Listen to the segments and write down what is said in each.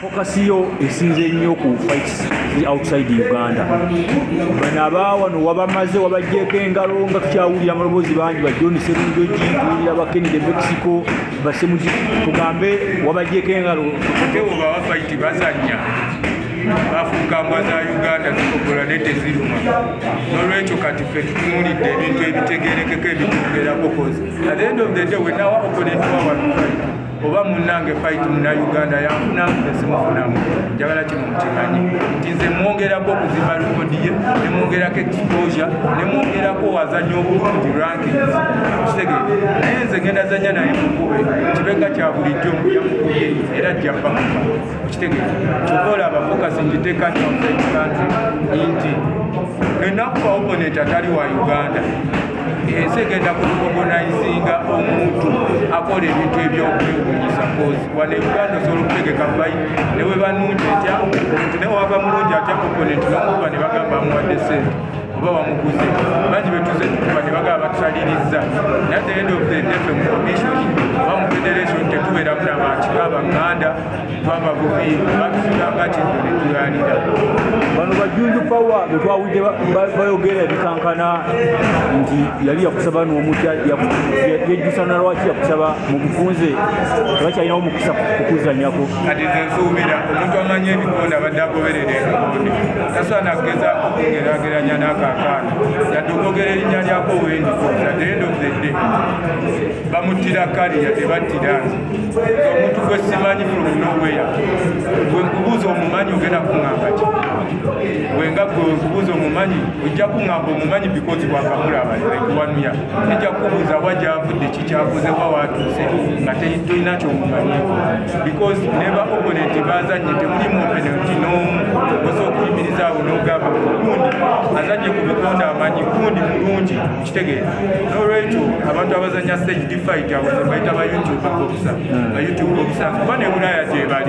fokasiyo esinze ennyo ku fights zi outside uganda. Bano abaawano wabamaze wabajjeeko engalo nga tukyawulira amaloboozi bangi ba john serunjogi tuwulira bakenide mexico basemugi tugambe wabajjeeko engalo. Tewo bawa fight bazanya bafuuka mbwa za uganda zikogola ne teziruma. Nolwekyo kati ffe tutunulidde ebintu ebitegerekeko ebitwogerako kozi at the end of the day wenawa opponent wa wanu fight oba munange fight muna uganda yanfunamu nesimufunamu njagala kino mukimanyi nti nze mwongerako okuzimba rekodi ye nemwongerako exposure nemwongerako wazanya obulungi rankings. Kitegeere naye nze genda zanya naye mukube kibega kya bulijjo yamukubye era jjappa kuba kitegeere kyova olaba focus ngiteeka nti outside country nti enaku fa opponent atali wa uganda. Ensi egenda kurecognizinga omuntu akola ebintu ebyokwewunyisa kozi wane uganda osobola okutegeka bai newe banungi etya omuntu naye waba mulungi atya opponent nomukuba ne bagamba amuwadde sente oba wamuguze bangi betuze. Tukuba ne bagamba batusaliriza naye the end of the day fe mu commission twaba bubi batusiranga kintu ne tuyanira bano bajunju pawa betwawudde bayogera ebikankana nti yali yakusaba n'omuntu yejjusana lwaki yakusaba mu bufunze tebakyalinawo mukisa kukuzanyako kati nze nsuubira omuntu amanyi ebikonde abadde agoberera ebikonde tasaana kugezaako okugerageranya n'akaakaana yadde okwogera erinnya lyako the day bamuttira kaliya tebattira. Nze omuntu gwe simanyi from nowhere gwe nkubuuza omumanyi ogenda kuŋŋamba ki? Wenga gwe nkubuuza omumanyi ojja kuŋŋamba omumanyi bikozi bwakamulaba ekuwanuya ejja kubuuza wa gyavudde kikyakoze wa watuuse nga tolina kyomumanyiko because neba opponent bazanye temulimu openalty n'omu osobola okuyimiriza awo n'ogamba gundi azanye ku bikonde amanyi gundi mulungi kitegeeza n'olwekyo abantu abazanya stage fight abo bayita ba youtube boxer ba youtube boxers kuba ne bulaya gyebali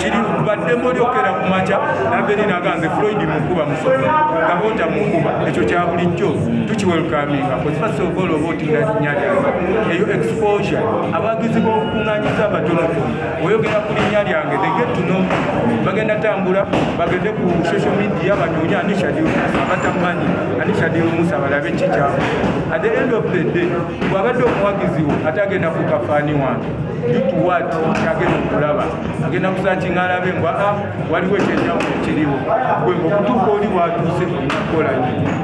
kiri badde mbolyokera ku maca naberi naganze floyd mukuba musomo kabonja mukuba ekyo kya bulijjo tukiwelukaminga kosifasoovola oba otinga linnya lyange eyo exposure. Abagizi b'okukuŋŋanyiza abatonotono oyogera ku linnya lyange they get to know bagenda tambula bagende ku social media banoonya anishadil abatamanyi anishadil musa balabe kikyamu at the end of the day bwabadde omuwagizi wo ate agenda kukafaani wange yutuwat kyagenda okulaba. Agenda kusakinga alabe mbwa a waliwo ekyenyamu ekiriwo. Gwe okutuuka oli watuuse olinakukola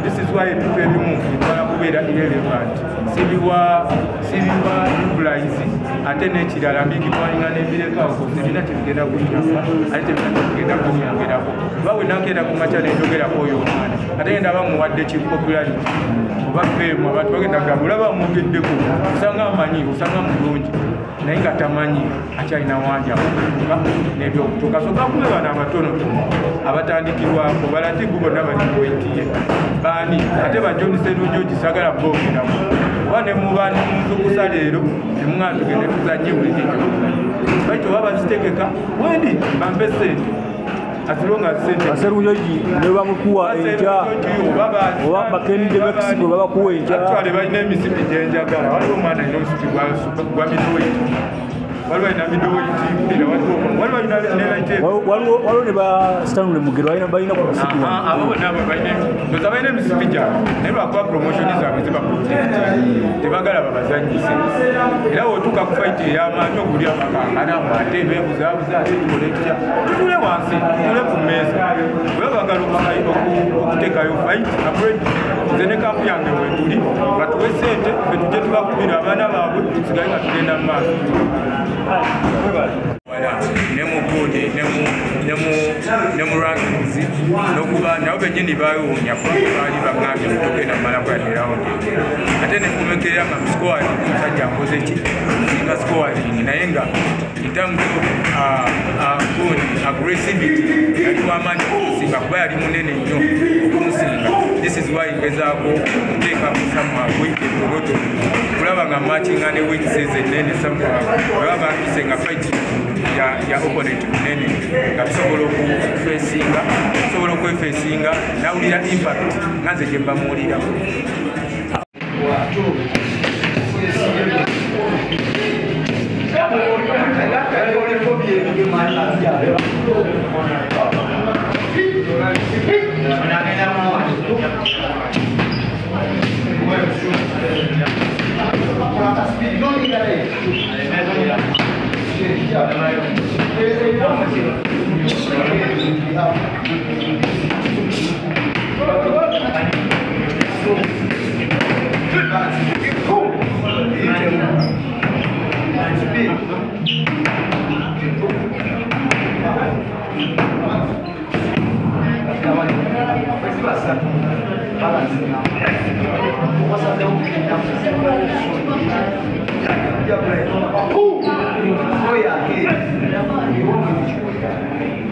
this is why ebintu ebimu bitwala kubeera irrelevant. Sibiwa sibiwa ublize ate n'ekirala mbigitwalinga n'ebirekawo ebina tebigenda kunyamba ate tebina tebigenda kunyongerako. Oba wenagenda ku maca nenjogerako oyo omwana ate genda bamuwadde kipopularity oba femu abantu bagenda gamba olaba mwogeddeko osanga amanyi osanga mulungi naye nga tamanyi akyalina wanja. Nebyokutuuka so kakube bano abatono abatandikibwako balatibu bonna balikuwaitiye baani ate bajonisenojo gisagala boogeramu oba nemubani muzukusa leero nemuŋaa tugende tuzanye buli kikyo baito oba bazitegeka wendi bampe sente aserunyogi ne bamukuwa enkya. Oba bakenide mexico babakuwa enkya. Balina emisipi gyenjagala waliwo omwana alina omusipi gwa midowaiti waliwo alina midowaiti waliwo ne bastanule mugero balina ku misipi abo bonna ndoza balina emisipi gyabwe naye lwakuba promosioni zaabwe zibaprotect tebagala babazanyise era wotuuka ku faiti ey'amaanyi okuli amakankana ate bebuzabuza ate tukole tutya tutule wansi tutule ku mmeeza okuteekayo faiti abredi nze ne kampu yange wetuli batuwe sente fe tujje tubakubira abaana baabwe tusigaye nga tugenda mu maaso. Ne mu gudi ne mu rankings. Nokuba nabo benyini bawunya baali bagambye togenda mumalako yadde rawundi ate nekumekerera nga muscoring omusajja akoze ki? Singa scoring naye nga itamu good aggressivity yali wamaanyi okumusinga kuba yali munene nnyo nsizibwa ngezaako okuteeka ku samwabwe egogoto okulaba nga matinga ne wikises ennene samwabwe baba bampise nga faiti ya opponent munene nga tusobola okufeesinga tusobola okwefeesinga nawulira impact nga nze gye mbamuwulira Yeah. Vamos fazer um vídeo.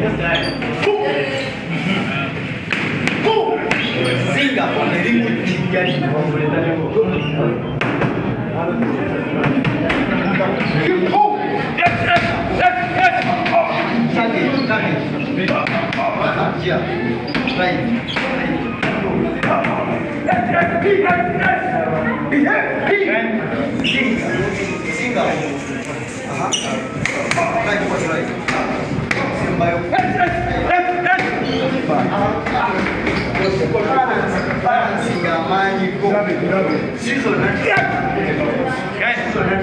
Single. Single. Uh-huh. mas eu. Você Minha mãe com. Siso, né? Siso, né?